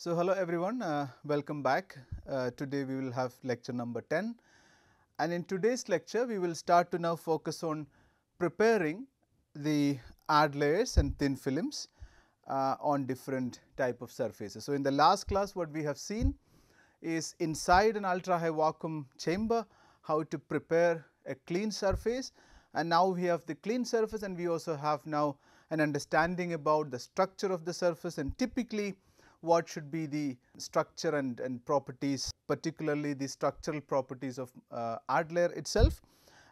So, hello everyone, uh, welcome back. Uh, today we will have lecture number 10 and in today's lecture we will start to now focus on preparing the ad layers and thin films uh, on different type of surfaces. So, in the last class what we have seen is inside an ultra high vacuum chamber how to prepare a clean surface and now we have the clean surface and we also have now an understanding about the structure of the surface and typically what should be the structure and, and properties particularly the structural properties of uh, ad layer itself.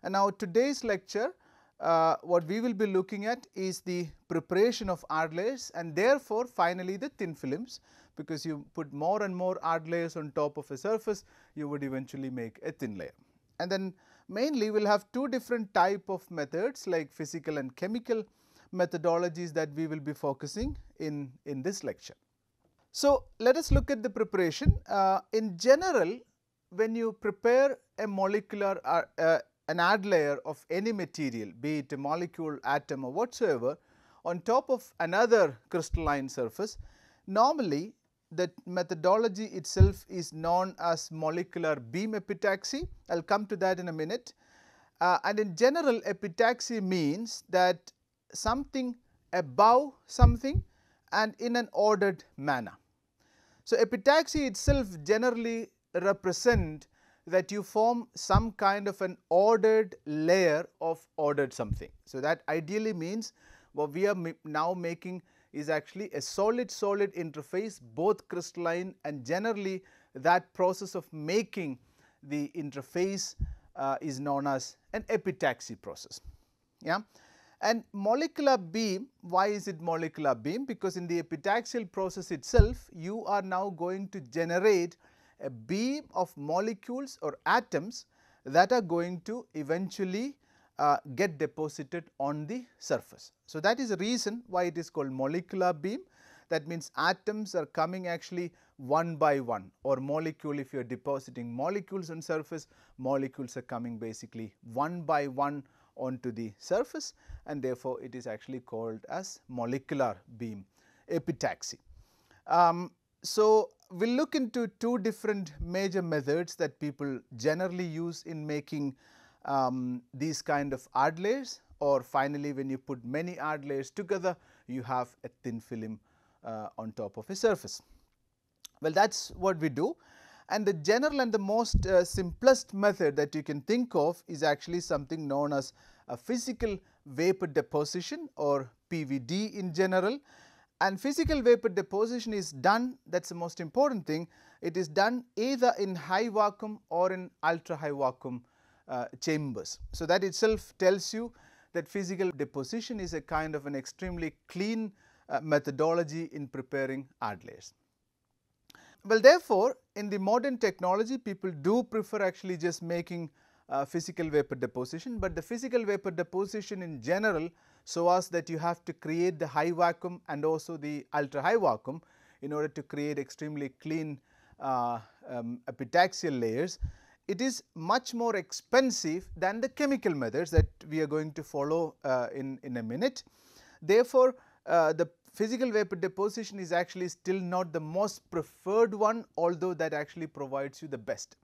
And now today's lecture uh, what we will be looking at is the preparation of ad layers and therefore, finally the thin films because you put more and more ad layers on top of a surface you would eventually make a thin layer. And then mainly we will have two different type of methods like physical and chemical methodologies that we will be focusing in, in this lecture. So, let us look at the preparation. Uh, in general, when you prepare a molecular uh, uh, an ad layer of any material, be it a molecule, atom or whatsoever on top of another crystalline surface, normally the methodology itself is known as molecular beam epitaxy. I will come to that in a minute. Uh, and in general epitaxy means that something above something and in an ordered manner. So, epitaxy itself generally represent that you form some kind of an ordered layer of ordered something. So, that ideally means what we are now making is actually a solid solid interface both crystalline and generally that process of making the interface uh, is known as an epitaxy process. Yeah. And molecular beam, why is it molecular beam? Because in the epitaxial process itself, you are now going to generate a beam of molecules or atoms that are going to eventually uh, get deposited on the surface. So, that is the reason why it is called molecular beam that means atoms are coming actually one by one or molecule if you are depositing molecules on surface molecules are coming basically one by one onto the surface and therefore, it is actually called as molecular beam epitaxy. Um, so, we will look into two different major methods that people generally use in making um, these kind of ad layers or finally, when you put many ad layers together you have a thin film uh, on top of a surface. Well, that is what we do and the general and the most uh, simplest method that you can think of is actually something known as a physical vapor deposition or PVD in general and physical vapor deposition is done that is the most important thing it is done either in high vacuum or in ultra high vacuum uh, chambers. So, that itself tells you that physical deposition is a kind of an extremely clean uh, methodology in preparing ad layers. Well, therefore, in the modern technology people do prefer actually just making uh, physical vapor deposition, but the physical vapor deposition in general so as that you have to create the high vacuum and also the ultra high vacuum in order to create extremely clean uh, um, epitaxial layers. It is much more expensive than the chemical methods that we are going to follow uh, in, in a minute. Therefore, uh, the physical vapor deposition is actually still not the most preferred one although that actually provides you the best.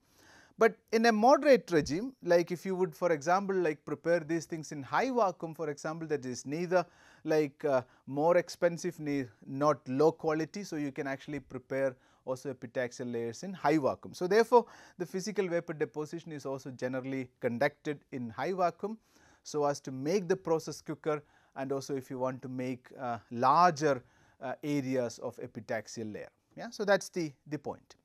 But in a moderate regime like if you would for example, like prepare these things in high vacuum for example, that is neither like uh, more expensive not low quality. So, you can actually prepare also epitaxial layers in high vacuum. So, therefore, the physical vapor deposition is also generally conducted in high vacuum. So, as to make the process quicker and also if you want to make uh, larger uh, areas of epitaxial layer. Yeah? So, that is the, the point.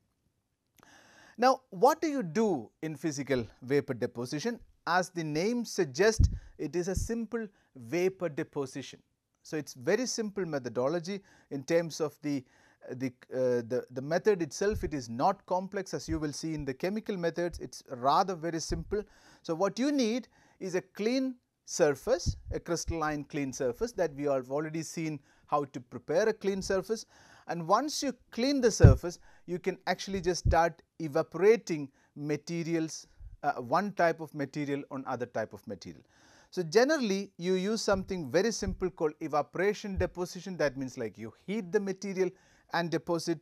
Now, what do you do in physical vapor deposition? As the name suggests, it is a simple vapor deposition. So, it is very simple methodology in terms of the the, uh, the, the method itself it is not complex as you will see in the chemical methods it is rather very simple. So, what you need is a clean surface a crystalline clean surface that we have already seen how to prepare a clean surface and once you clean the surface you can actually just start evaporating materials uh, one type of material on other type of material. So, generally you use something very simple called evaporation deposition that means like you heat the material and deposit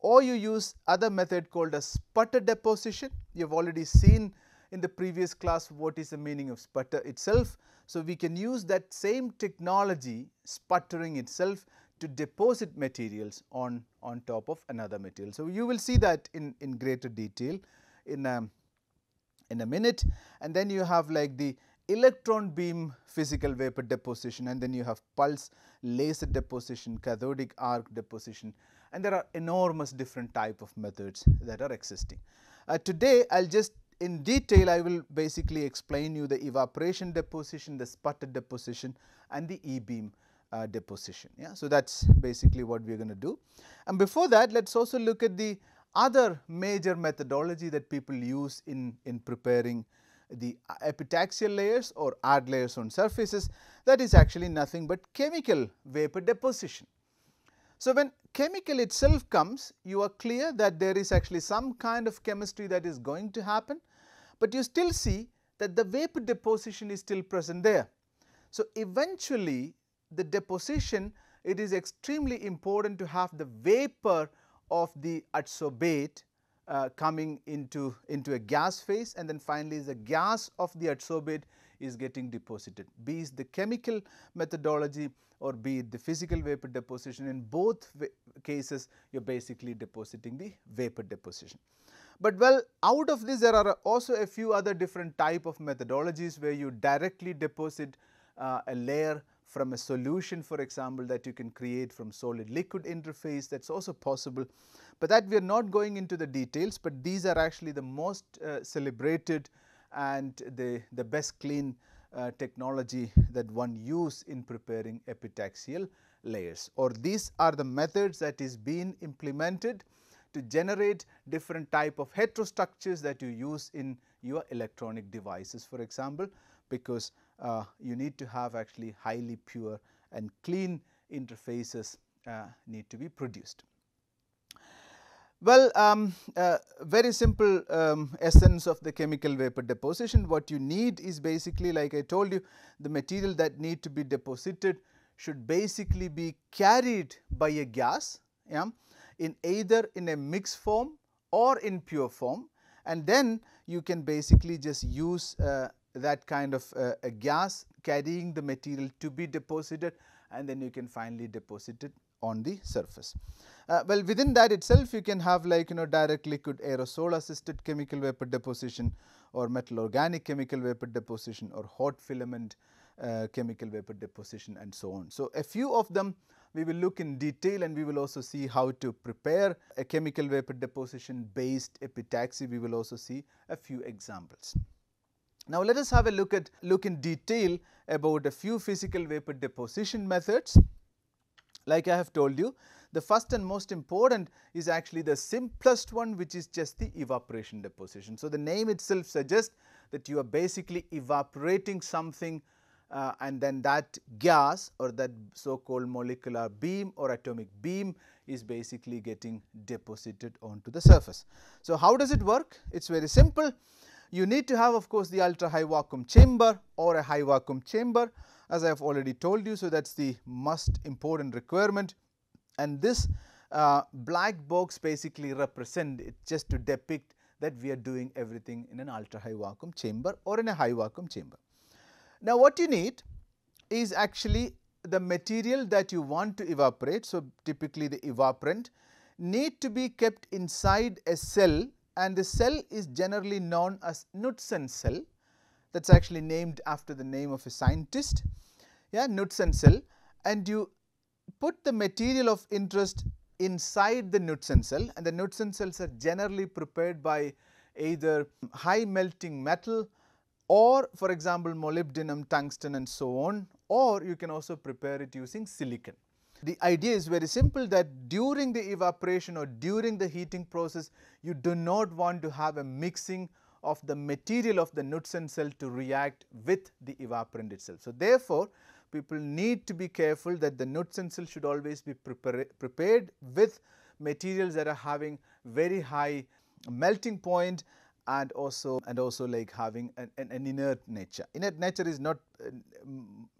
or you use other method called a sputter deposition. You have already seen in the previous class what is the meaning of sputter itself. So, we can use that same technology sputtering itself to deposit materials on, on top of another material. So, you will see that in, in greater detail in a, in a minute and then you have like the electron beam physical vapor deposition and then you have pulse laser deposition, cathodic arc deposition and there are enormous different type of methods that are existing. Uh, today I will just in detail I will basically explain you the evaporation deposition, the sputter deposition and the e-beam uh, deposition. Yeah. So, that is basically what we are going to do. And before that let us also look at the other major methodology that people use in, in preparing the epitaxial layers or ad layers on surfaces that is actually nothing but chemical vapor deposition. So, when chemical itself comes you are clear that there is actually some kind of chemistry that is going to happen, but you still see that the vapor deposition is still present there. So, eventually the deposition it is extremely important to have the vapor of the adsorbate uh, coming into, into a gas phase and then finally the gas of the adsorbate is getting deposited. Be it the chemical methodology or be it the physical vapor deposition in both cases you are basically depositing the vapor deposition. But well out of this there are also a few other different type of methodologies where you directly deposit uh, a layer from a solution for example that you can create from solid liquid interface that is also possible. But that we are not going into the details, but these are actually the most uh, celebrated and the, the best clean uh, technology that one use in preparing epitaxial layers or these are the methods that is being implemented to generate different type of heterostructures that you use in your electronic devices for example, because uh, you need to have actually highly pure and clean interfaces uh, need to be produced. Well, um, uh, very simple um, essence of the chemical vapor deposition. What you need is basically like I told you the material that need to be deposited should basically be carried by a gas yeah, in either in a mixed form or in pure form and then you can basically just use uh, that kind of uh, a gas carrying the material to be deposited and then you can finally deposit it on the surface. Uh, well within that itself you can have like you know direct liquid aerosol assisted chemical vapor deposition or metal organic chemical vapor deposition or hot filament uh, chemical vapor deposition and so on. So, a few of them we will look in detail and we will also see how to prepare a chemical vapor deposition based epitaxy. We will also see a few examples. Now, let us have a look at look in detail about a few physical vapor deposition methods. Like I have told you, the first and most important is actually the simplest one which is just the evaporation deposition. So, the name itself suggests that you are basically evaporating something and then that gas or that so called molecular beam or atomic beam is basically getting deposited onto the surface. So, how does it work? It is very simple. You need to have of course, the ultra high vacuum chamber or a high vacuum chamber as I have already told you. So, that is the must important requirement and this uh, black box basically represent it just to depict that we are doing everything in an ultra high vacuum chamber or in a high vacuum chamber. Now, what you need is actually the material that you want to evaporate. So, typically the evaporant need to be kept inside a cell and the cell is generally known as Knudsen cell. That is actually named after the name of a scientist. Yeah Knudsen cell. And you put the material of interest inside the Knudsen cell and the Knudsen cells are generally prepared by either high melting metal or for example molybdenum, tungsten and so on or you can also prepare it using silicon. The idea is very simple that during the evaporation or during the heating process you do not want to have a mixing of the material of the Knudsen cell to react with the evaporant itself. So, therefore, people need to be careful that the Knudsen cell should always be prepare, prepared with materials that are having very high melting point and also and also like having an, an, inert nature. Inert nature is not uh,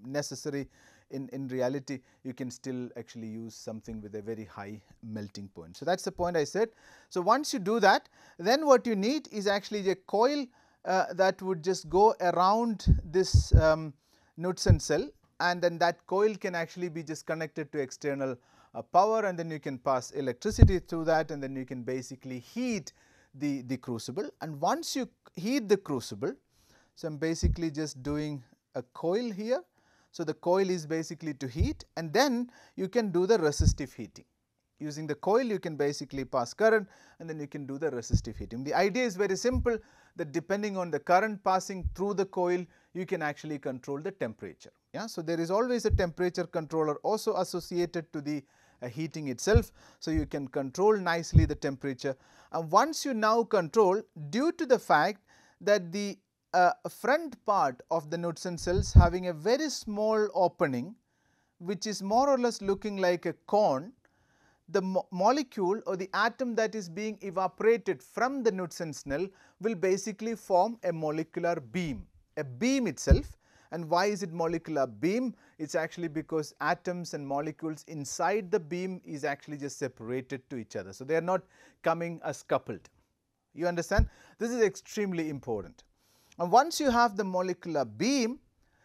necessary in, in reality you can still actually use something with a very high melting point. So, that is the point I said. So, once you do that then what you need is actually a coil uh, that would just go around this um, Knudsen cell and then that coil can actually be just connected to external uh, power and then you can pass electricity through that and then you can basically heat the, the crucible and once you heat the crucible. So, I am basically just doing a coil here. So, the coil is basically to heat and then you can do the resistive heating. Using the coil you can basically pass current and then you can do the resistive heating. The idea is very simple that depending on the current passing through the coil you can actually control the temperature. Yeah. So, there is always a temperature controller also associated to the heating itself. So, you can control nicely the temperature and once you now control due to the fact that the uh, front part of the Knudsen cells having a very small opening which is more or less looking like a cone, the mo molecule or the atom that is being evaporated from the Knudsen cell will basically form a molecular beam, a beam itself and why is it molecular beam? It is actually because atoms and molecules inside the beam is actually just separated to each other. So, they are not coming as coupled. You understand? This is extremely important. And once you have the molecular beam,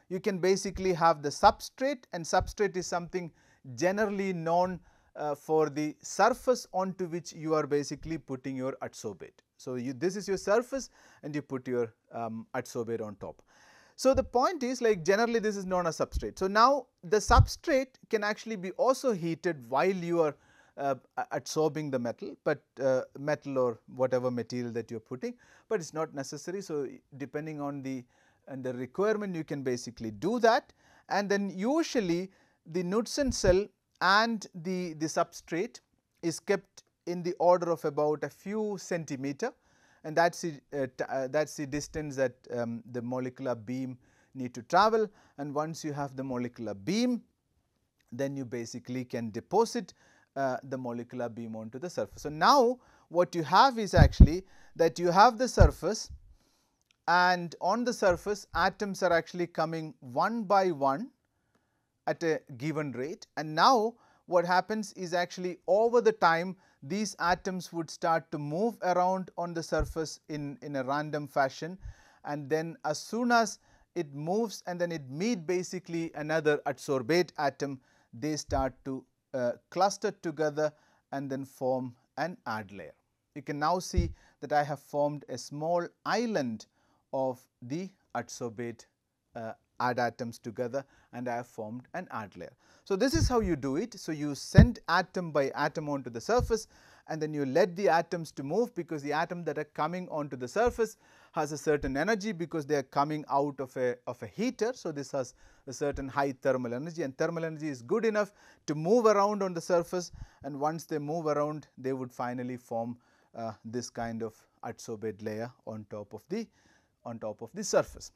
you can basically have the substrate and substrate is something generally known uh, for the surface onto which you are basically putting your adsorbate. So, you, this is your surface and you put your um, adsorbate on top. So, the point is like generally this is known as substrate. So, now the substrate can actually be also heated while you are uh, adsorbing the metal, but uh, metal or whatever material that you are putting, but it is not necessary. So, depending on the and the requirement you can basically do that and then usually the Knudsen cell and the, the substrate is kept in the order of about a few centimeter and that is the, uh, uh, that is the distance that um, the molecular beam need to travel and once you have the molecular beam then you basically can deposit uh, the molecular beam onto the surface. So, now what you have is actually that you have the surface and on the surface atoms are actually coming one by one at a given rate and now what happens is actually over the time these atoms would start to move around on the surface in, in a random fashion and then as soon as it moves and then it meet basically another adsorbate atom they start to uh, cluster together and then form an ad layer. You can now see that I have formed a small island of the adsorbate uh, add atoms together and I have formed an ad layer. So, this is how you do it. So, you send atom by atom onto the surface and then you let the atoms to move because the atom that are coming onto the surface has a certain energy because they are coming out of a of a heater. So, this has a certain high thermal energy and thermal energy is good enough to move around on the surface and once they move around they would finally form uh, this kind of adsorbate layer on top of the on top of the surface.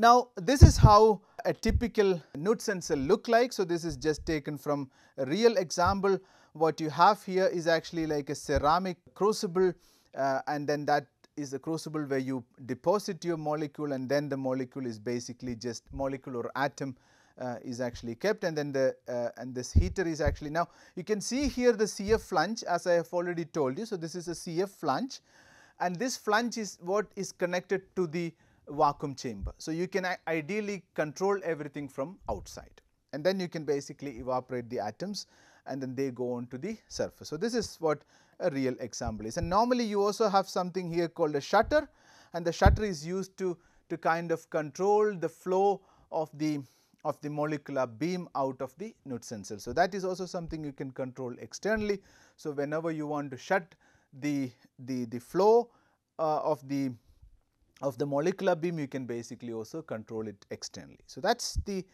Now, this is how a typical Knudsen sensor look like. So, this is just taken from a real example. What you have here is actually like a ceramic crucible uh, and then that is a crucible where you deposit your molecule and then the molecule is basically just molecule or atom uh, is actually kept and then the uh, and this heater is actually now you can see here the CF flange as I have already told you. So, this is a CF flange and this flange is what is connected to the vacuum chamber. So, you can ideally control everything from outside and then you can basically evaporate the atoms and then they go on to the surface. So, this is what a real example is and normally you also have something here called a shutter and the shutter is used to, to kind of control the flow of the of the molecular beam out of the Knudsen cell. So, that is also something you can control externally. So, whenever you want to shut the, the, the flow uh, of the of the molecular beam you can basically also control it externally. So, that is the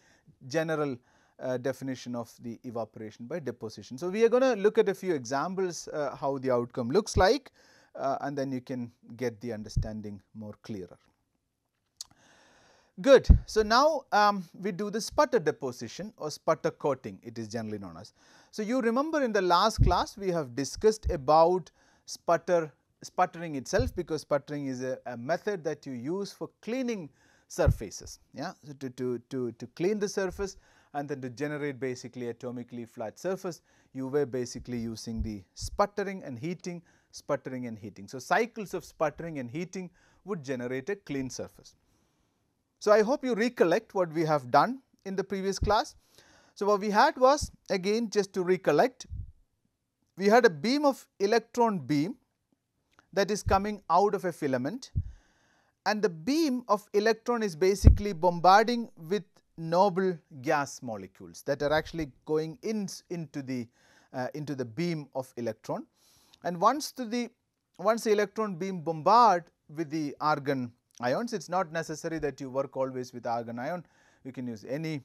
general uh, definition of the evaporation by deposition. So, we are going to look at a few examples uh, how the outcome looks like uh, and then you can get the understanding more clearer. Good. So, now um, we do the sputter deposition or sputter coating it is generally known as. So, you remember in the last class we have discussed about sputter sputtering itself because sputtering is a, a, method that you use for cleaning surfaces. Yeah, so to, to, to, to clean the surface and then to generate basically atomically flat surface, you were basically using the sputtering and heating, sputtering and heating. So, cycles of sputtering and heating would generate a clean surface. So, I hope you recollect what we have done in the previous class. So, what we had was again just to recollect, we had a beam of electron beam that is coming out of a filament. And the beam of electron is basically bombarding with noble gas molecules that are actually going in into the uh, into the beam of electron. And once to the once the electron beam bombard with the argon ions it is not necessary that you work always with argon ion. You can use any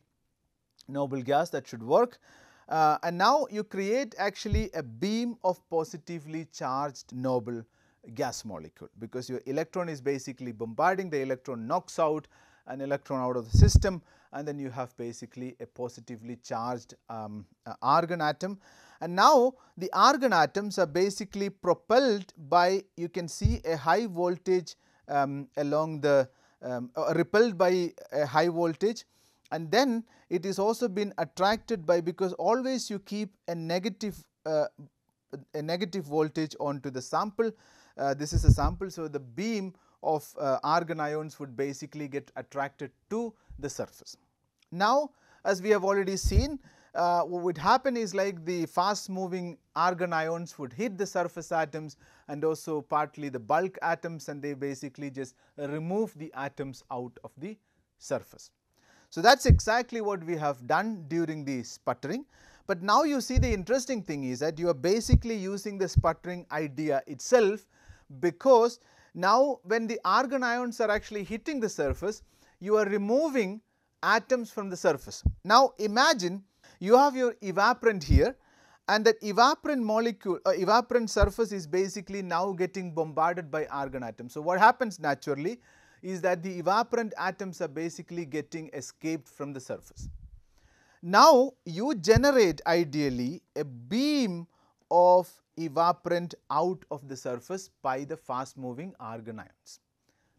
noble gas that should work. Uh, and now you create actually a beam of positively charged noble gas molecule because your electron is basically bombarding the electron knocks out an electron out of the system and then you have basically a positively charged um, uh, argon atom. And now the argon atoms are basically propelled by you can see a high voltage um, along the um, uh, repelled by a high voltage and then it is also been attracted by because always you keep a negative uh, a negative voltage onto the sample. Uh, this is a sample. So, the beam of uh, argon ions would basically get attracted to the surface. Now, as we have already seen uh, what would happen is like the fast moving argon ions would hit the surface atoms and also partly the bulk atoms and they basically just remove the atoms out of the surface. So, that is exactly what we have done during the sputtering, but now you see the interesting thing is that you are basically using the sputtering idea itself because now when the argon ions are actually hitting the surface you are removing atoms from the surface. Now imagine you have your evaporant here and that evaporant molecule uh, evaporant surface is basically now getting bombarded by argon atoms. So, what happens naturally is that the evaporant atoms are basically getting escaped from the surface. Now, you generate ideally a beam of evaporant out of the surface by the fast moving argon ions.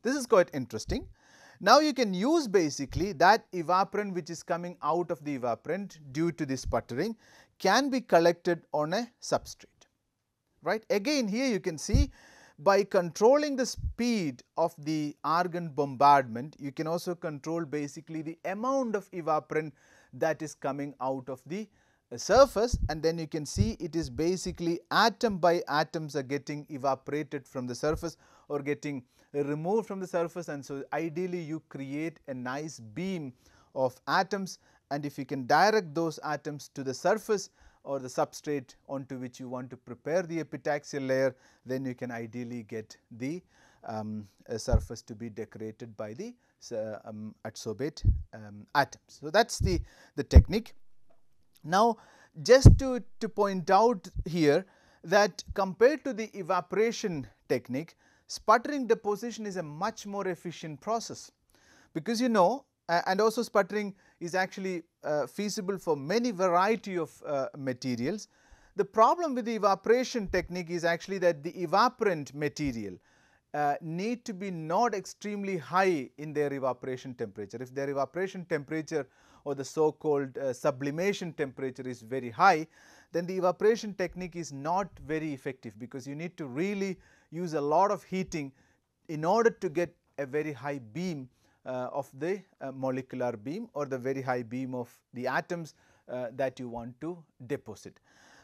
This is quite interesting. Now, you can use basically that evaporant which is coming out of the evaporant due to the sputtering can be collected on a substrate right. Again here you can see by controlling the speed of the argon bombardment you can also control basically the amount of evaporant that is coming out of the surface and then you can see it is basically atom by atoms are getting evaporated from the surface or getting removed from the surface and so ideally you create a nice beam of atoms and if you can direct those atoms to the surface or the substrate onto which you want to prepare the epitaxial layer then you can ideally get the um, surface to be decorated by the um, adsorbate um, atoms. So, that is the, the technique. Now, just to, to point out here that compared to the evaporation technique, sputtering deposition is a much more efficient process because you know and also sputtering is actually uh, feasible for many variety of uh, materials. The problem with the evaporation technique is actually that the evaporant material uh, need to be not extremely high in their evaporation temperature. If their evaporation temperature or the so called uh, sublimation temperature is very high, then the evaporation technique is not very effective because you need to really use a lot of heating in order to get a very high beam uh, of the uh, molecular beam or the very high beam of the atoms uh, that you want to deposit.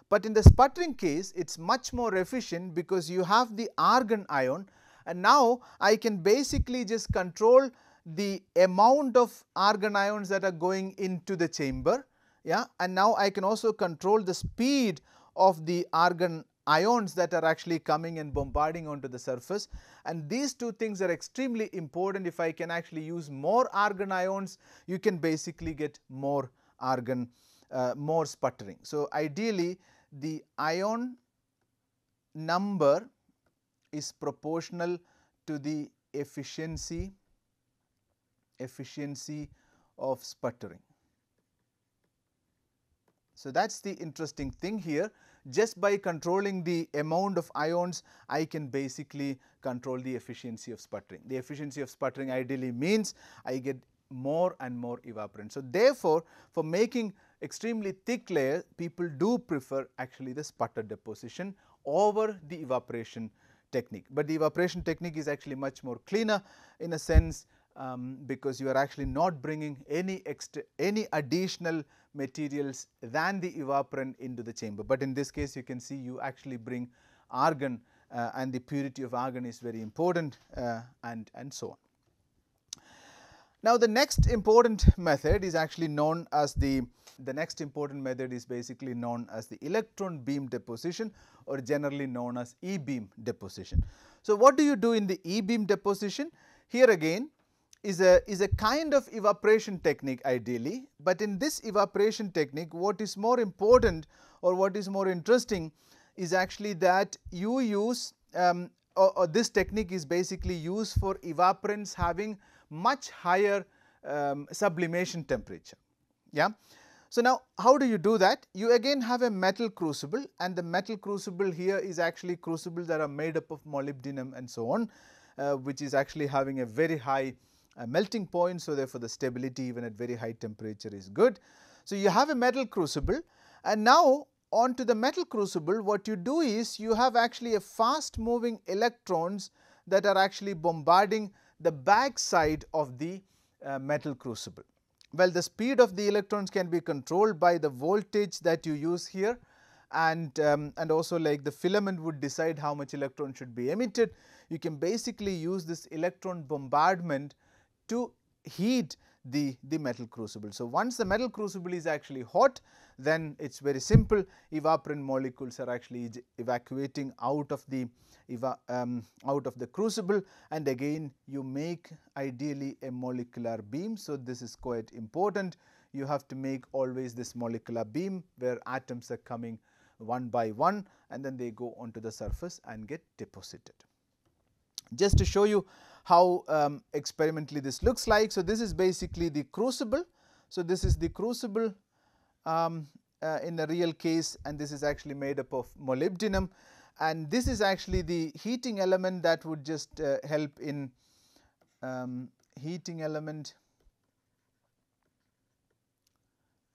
But in the sputtering case it is much more efficient because you have the argon ion and now I can basically just control the amount of argon ions that are going into the chamber yeah and now I can also control the speed of the argon ions that are actually coming and bombarding onto the surface and these two things are extremely important if I can actually use more argon ions you can basically get more argon uh, more sputtering. So, ideally the ion number is proportional to the efficiency efficiency of sputtering. So, that is the interesting thing here just by controlling the amount of ions I can basically control the efficiency of sputtering. The efficiency of sputtering ideally means I get more and more evaporant. So, therefore, for making extremely thick layer people do prefer actually the sputter deposition over the evaporation technique, but the evaporation technique is actually much more cleaner in a sense um, because you are actually not bringing any extra any additional materials than the evaporant into the chamber, but in this case you can see you actually bring argon uh, and the purity of argon is very important uh, and, and so on. Now, the next important method is actually known as the, the next important method is basically known as the electron beam deposition or generally known as e-beam deposition. So, what do you do in the e-beam deposition? Here again is a, is a kind of evaporation technique ideally, but in this evaporation technique what is more important or what is more interesting is actually that you use um, or, or this technique is basically used for evaporants having much higher um, sublimation temperature. Yeah. So, now how do you do that? You again have a metal crucible and the metal crucible here is actually crucibles that are made up of molybdenum and so on, uh, which is actually having a very high uh, melting point. So, therefore, the stability even at very high temperature is good. So, you have a metal crucible and now onto the metal crucible what you do is you have actually a fast moving electrons that are actually bombarding the back side of the uh, metal crucible. Well, the speed of the electrons can be controlled by the voltage that you use here and, um, and also like the filament would decide how much electron should be emitted. You can basically use this electron bombardment to heat the, the metal crucible. So, once the metal crucible is actually hot then it is very simple evaporant molecules are actually evacuating out of the um, out of the crucible and again you make ideally a molecular beam. So, this is quite important you have to make always this molecular beam where atoms are coming one by one and then they go onto the surface and get deposited. Just to show you how um, experimentally this looks like. So, this is basically the crucible. So, this is the crucible um, uh, in a real case and this is actually made up of molybdenum and this is actually the heating element that would just uh, help in um, heating element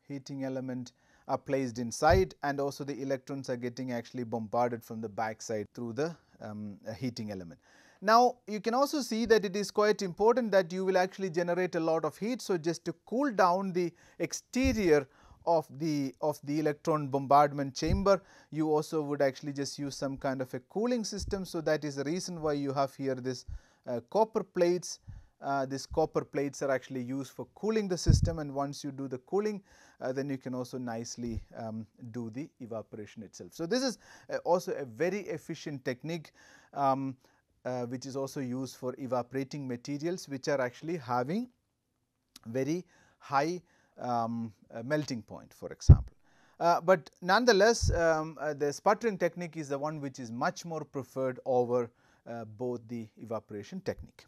heating element are placed inside and also the electrons are getting actually bombarded from the back side through the um, heating element. Now, you can also see that it is quite important that you will actually generate a lot of heat. So, just to cool down the exterior of the of the electron bombardment chamber you also would actually just use some kind of a cooling system. So, that is the reason why you have here this uh, copper plates uh, these copper plates are actually used for cooling the system and once you do the cooling uh, then you can also nicely um, do the evaporation itself. So, this is uh, also a very efficient technique um, which is also used for evaporating materials which are actually having very high um, melting point for example. Uh, but nonetheless um, uh, the sputtering technique is the one which is much more preferred over uh, both the evaporation technique.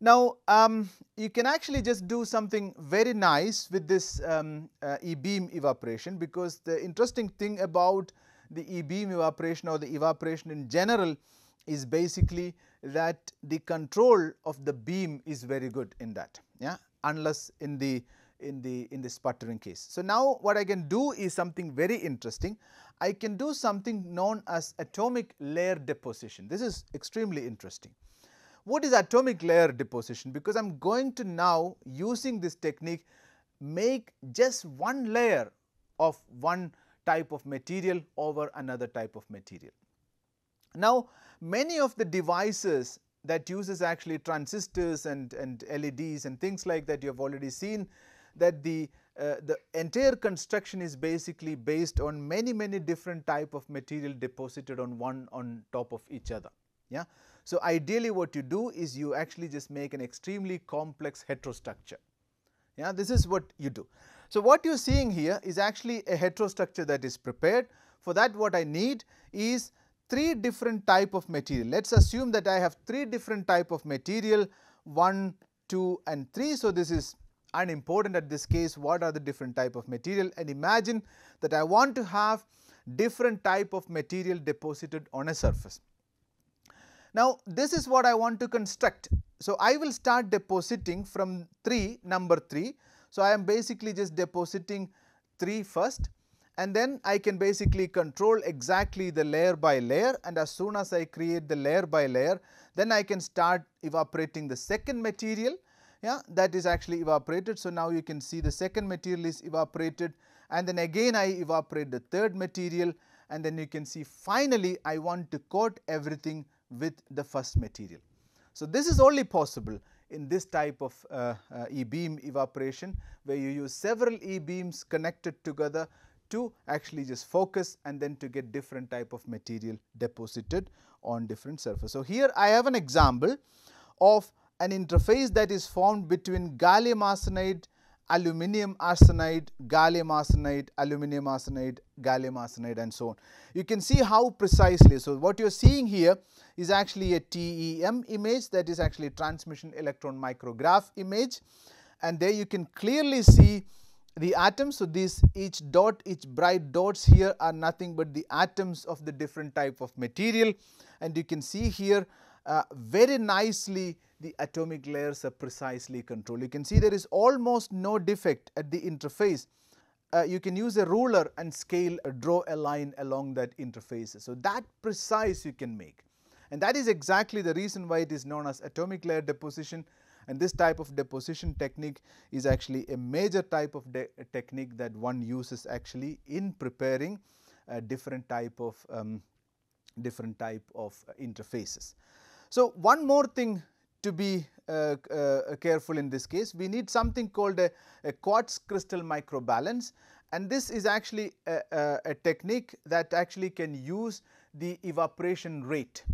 Now, um, you can actually just do something very nice with this um, uh, e-beam evaporation because the interesting thing about the e-beam evaporation or the evaporation in general is basically that the control of the beam is very good in that yeah unless in the in the in the sputtering case. So, now what I can do is something very interesting. I can do something known as atomic layer deposition. This is extremely interesting. What is atomic layer deposition? Because I am going to now using this technique make just one layer of one type of material over another type of material. Now, many of the devices that uses actually transistors and, and LEDs and things like that you have already seen that the uh, the entire construction is basically based on many many different type of material deposited on one on top of each other. Yeah. So, ideally what you do is you actually just make an extremely complex heterostructure. Yeah, this is what you do. So, what you are seeing here is actually a heterostructure that is prepared. For that what I need is three different type of material. Let us assume that I have three different type of material 1, 2 and 3. So, this is unimportant at this case what are the different type of material and imagine that I want to have different type of material deposited on a surface. Now, this is what I want to construct. So, I will start depositing from 3 number 3. So, I am basically just depositing 3 first and then I can basically control exactly the layer by layer and as soon as I create the layer by layer then I can start evaporating the second material yeah that is actually evaporated. So, now you can see the second material is evaporated and then again I evaporate the third material and then you can see finally I want to coat everything with the first material. So, this is only possible in this type of uh, uh, e-beam evaporation where you use several e-beams connected together to actually just focus and then to get different type of material deposited on different surface. So, here I have an example of an interface that is formed between gallium arsenide, aluminum arsenide, gallium arsenide, aluminum arsenide, gallium arsenide and so on. You can see how precisely. So, what you are seeing here is actually a TEM image that is actually a transmission electron micrograph image and there you can clearly see the atoms. So, these each dot each bright dots here are nothing but the atoms of the different type of material and you can see here uh, very nicely the atomic layers are precisely controlled. You can see there is almost no defect at the interface. Uh, you can use a ruler and scale uh, draw a line along that interface. So, that precise you can make and that is exactly the reason why it is known as atomic layer deposition and this type of deposition technique is actually a major type of technique that one uses actually in preparing different type of um, different type of interfaces. So, one more thing to be uh, uh, careful in this case, we need something called a, a quartz crystal microbalance and this is actually a, a, a technique that actually can use the evaporation rate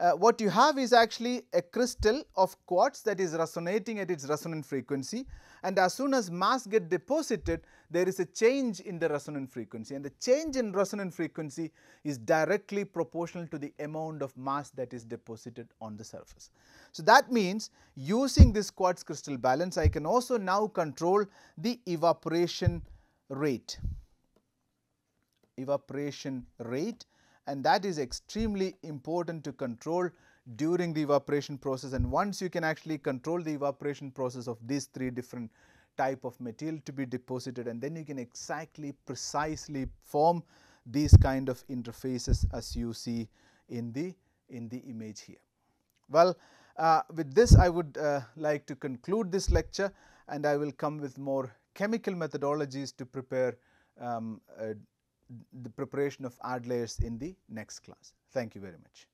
uh, what you have is actually a crystal of quartz that is resonating at its resonant frequency. And as soon as mass get deposited there is a change in the resonant frequency. And the change in resonant frequency is directly proportional to the amount of mass that is deposited on the surface. So, that means using this quartz crystal balance I can also now control the evaporation rate. Evaporation rate and that is extremely important to control during the evaporation process and once you can actually control the evaporation process of these three different type of material to be deposited and then you can exactly precisely form these kind of interfaces as you see in the in the image here. Well, uh, with this I would uh, like to conclude this lecture and I will come with more chemical methodologies to prepare um, uh, the preparation of ad layers in the next class. Thank you very much.